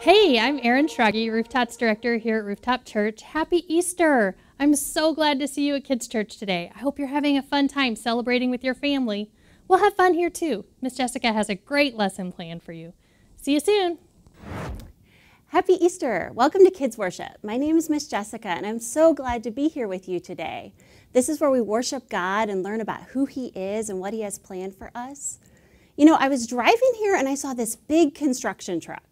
Hey, I'm Erin Schrage, Rooftots Director here at Rooftop Church. Happy Easter! I'm so glad to see you at Kids Church today. I hope you're having a fun time celebrating with your family. We'll have fun here too. Miss Jessica has a great lesson planned for you. See you soon. Happy Easter! Welcome to Kids Worship. My name is Miss Jessica, and I'm so glad to be here with you today. This is where we worship God and learn about who He is and what He has planned for us. You know, I was driving here and I saw this big construction truck.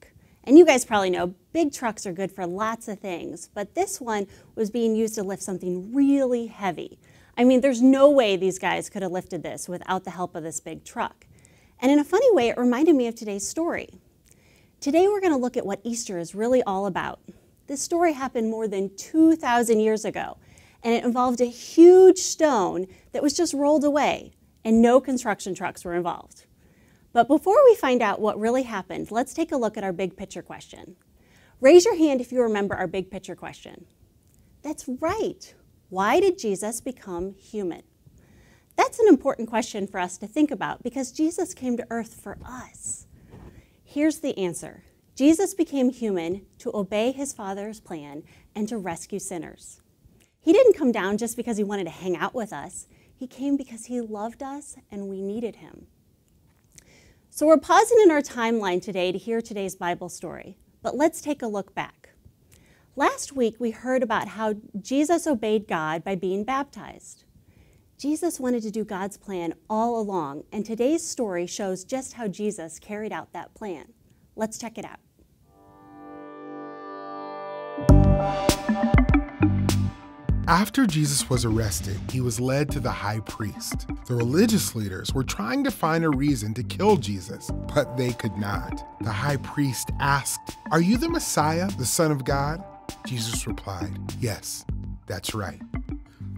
And you guys probably know big trucks are good for lots of things, but this one was being used to lift something really heavy. I mean, there's no way these guys could have lifted this without the help of this big truck. And in a funny way, it reminded me of today's story. Today, we're going to look at what Easter is really all about. This story happened more than 2,000 years ago, and it involved a huge stone that was just rolled away, and no construction trucks were involved. But before we find out what really happened, let's take a look at our big picture question. Raise your hand if you remember our big picture question. That's right. Why did Jesus become human? That's an important question for us to think about because Jesus came to earth for us. Here's the answer Jesus became human to obey his Father's plan and to rescue sinners. He didn't come down just because he wanted to hang out with us, he came because he loved us and we needed him. So we're pausing in our timeline today to hear today's Bible story, but let's take a look back. Last week, we heard about how Jesus obeyed God by being baptized. Jesus wanted to do God's plan all along, and today's story shows just how Jesus carried out that plan. Let's check it out. After Jesus was arrested, he was led to the high priest. The religious leaders were trying to find a reason to kill Jesus, but they could not. The high priest asked, Are you the Messiah, the Son of God? Jesus replied, Yes, that's right.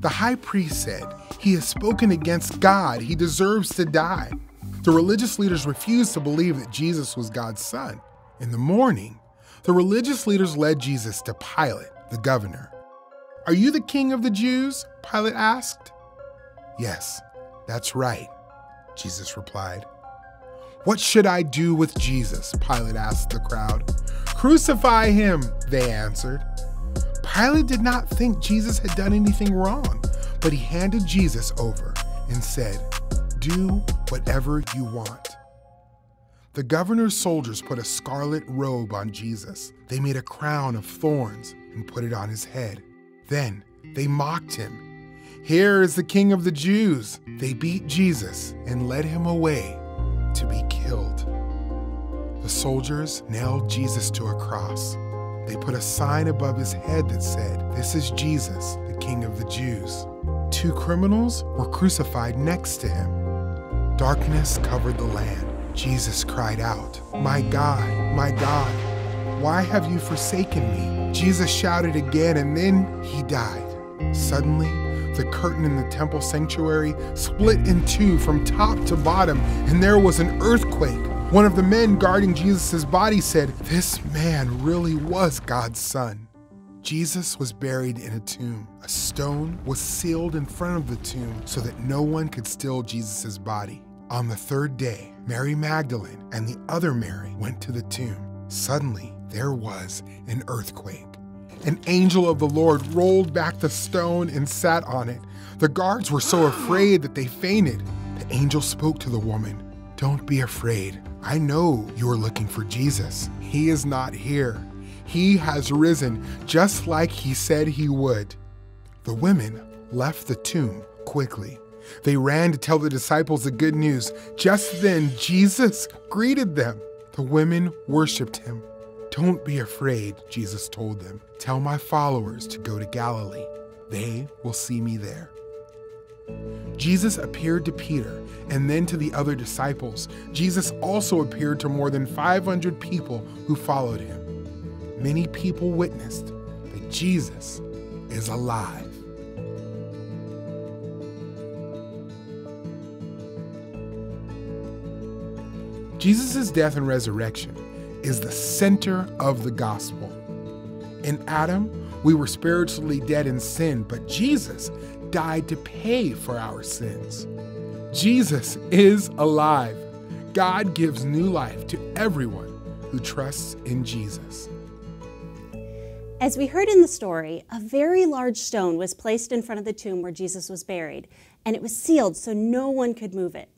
The high priest said, He has spoken against God. He deserves to die. The religious leaders refused to believe that Jesus was God's son. In the morning, the religious leaders led Jesus to Pilate, the governor. Are you the king of the Jews? Pilate asked. Yes, that's right, Jesus replied. What should I do with Jesus? Pilate asked the crowd. Crucify him, they answered. Pilate did not think Jesus had done anything wrong, but he handed Jesus over and said, Do whatever you want. The governor's soldiers put a scarlet robe on Jesus. They made a crown of thorns and put it on his head. Then they mocked him. Here is the king of the Jews. They beat Jesus and led him away to be killed. The soldiers nailed Jesus to a cross. They put a sign above his head that said, This is Jesus, the King of the Jews. Two criminals were crucified next to him. Darkness covered the land. Jesus cried out, My God, my God, why have you forsaken me? Jesus shouted again, and then he died. Suddenly, the curtain in the temple sanctuary split in two from top to bottom, and there was an earthquake. One of the men guarding Jesus' body said, This man really was God's son. Jesus was buried in a tomb. A stone was sealed in front of the tomb so that no one could steal Jesus' body. On the third day, Mary Magdalene and the other Mary went to the tomb. Suddenly, there was an earthquake. An angel of the Lord rolled back the stone and sat on it. The guards were so afraid that they fainted. The angel spoke to the woman Don't be afraid. I know you are looking for Jesus. He is not here. He has risen just like he said he would. The women left the tomb quickly. They ran to tell the disciples the good news. Just then, Jesus greeted them. The women worshiped him. Don't be afraid, Jesus told them. Tell my followers to go to Galilee. They will see me there. Jesus appeared to Peter and then to the other disciples. Jesus also appeared to more than 500 people who followed him. Many people witnessed that Jesus is alive. Jesus' death and resurrection is the center of the gospel. In Adam, we were spiritually dead in sin, but Jesus died to pay for our sins. Jesus is alive. God gives new life to everyone who trusts in Jesus. As we heard in the story, a very large stone was placed in front of the tomb where Jesus was buried, and it was sealed so no one could move it.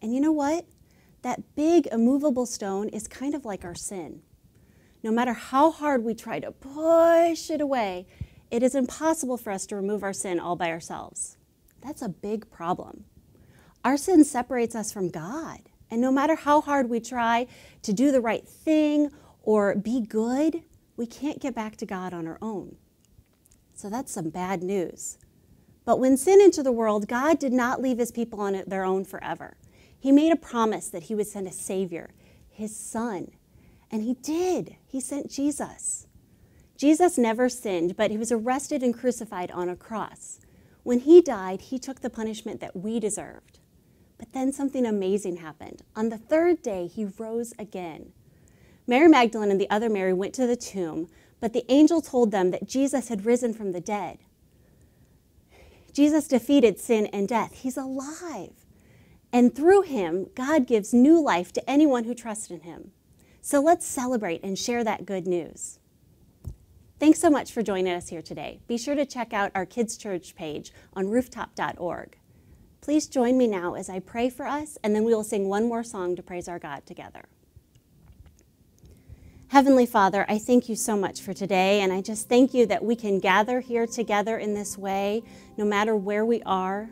And you know what? That big, immovable stone is kind of like our sin. No matter how hard we try to push it away, it is impossible for us to remove our sin all by ourselves. That's a big problem. Our sin separates us from God. And no matter how hard we try to do the right thing or be good, we can't get back to God on our own. So that's some bad news. But when sin entered the world, God did not leave his people on their own forever. He made a promise that he would send a Savior, his Son. And he did. He sent Jesus. Jesus never sinned, but he was arrested and crucified on a cross. When he died, he took the punishment that we deserved. But then something amazing happened. On the third day, he rose again. Mary Magdalene and the other Mary went to the tomb, but the angel told them that Jesus had risen from the dead. Jesus defeated sin and death. He's alive. And through him, God gives new life to anyone who trusts in him. So let's celebrate and share that good news. Thanks so much for joining us here today. Be sure to check out our Kids Church page on rooftop.org. Please join me now as I pray for us, and then we will sing one more song to praise our God together. Heavenly Father, I thank you so much for today, and I just thank you that we can gather here together in this way, no matter where we are,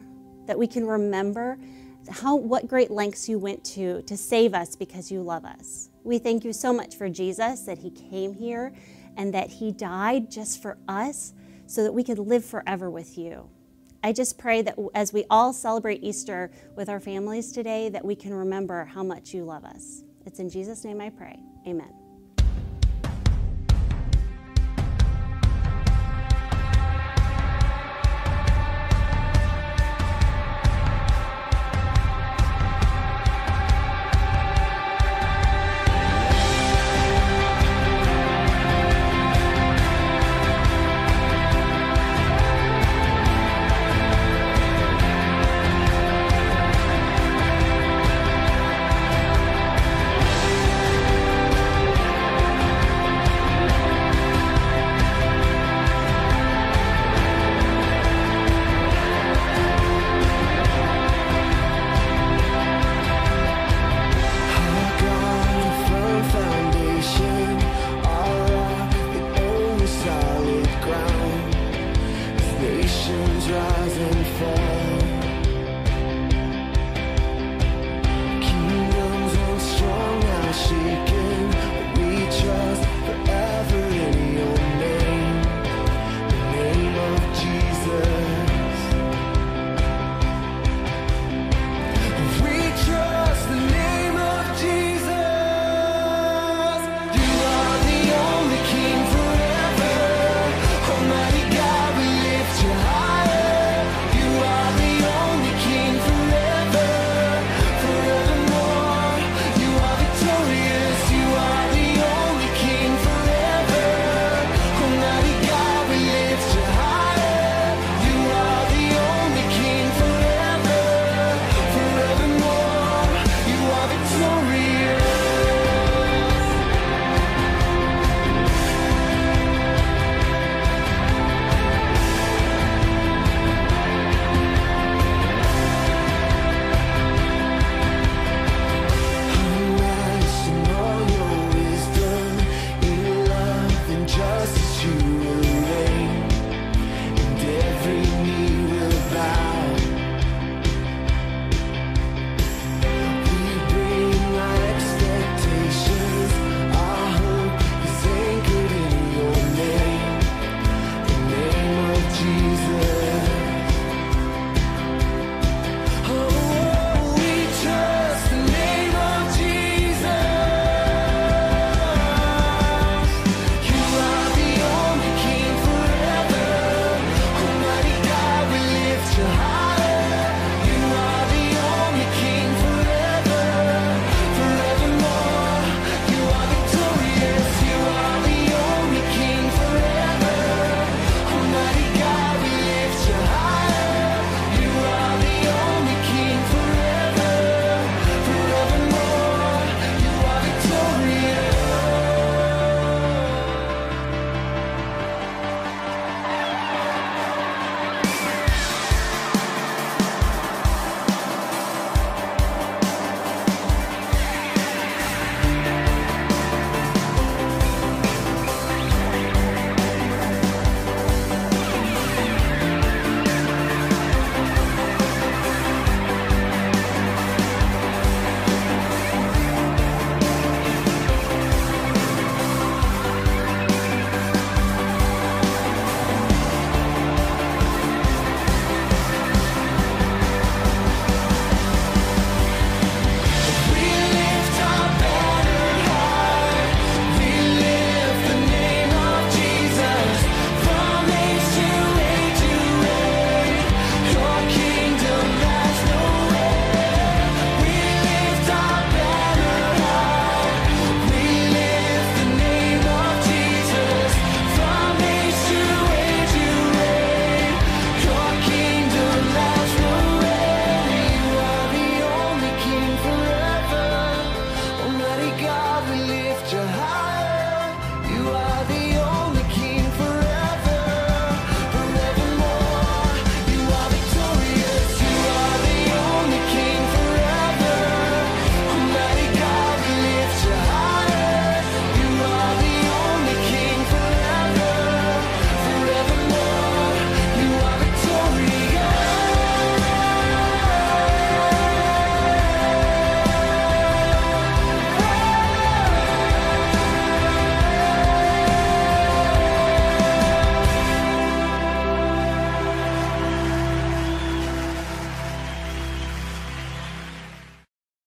that we can remember how what great lengths you went to to save us because you love us. We thank you so much for Jesus that he came here and that he died just for us so that we could live forever with you. I just pray that as we all celebrate Easter with our families today, that we can remember how much you love us. It's in Jesus' name I pray. Amen. driving fast. Jesus.